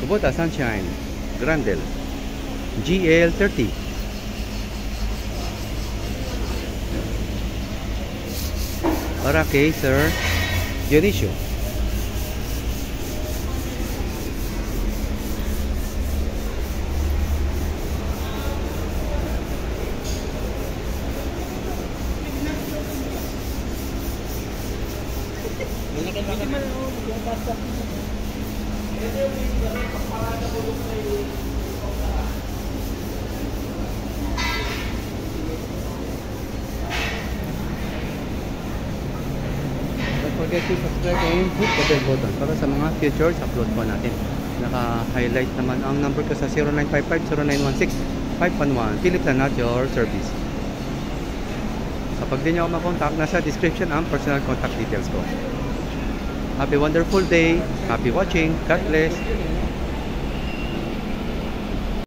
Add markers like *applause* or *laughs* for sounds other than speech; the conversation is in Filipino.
Kubota Sunshine, Grandel, GL30. Para kay Sir Dionisio. Don't *laughs* forget to subscribe and hit the bell button para sa mga future upload po natin. Naka-highlight naman ang number ko sa 0955-0916-511. Philip Lanat, your service. Kapag di nyo ako makontak, nasa description ang personal contact details ko. Happy wonderful day. Happy watching. God bless.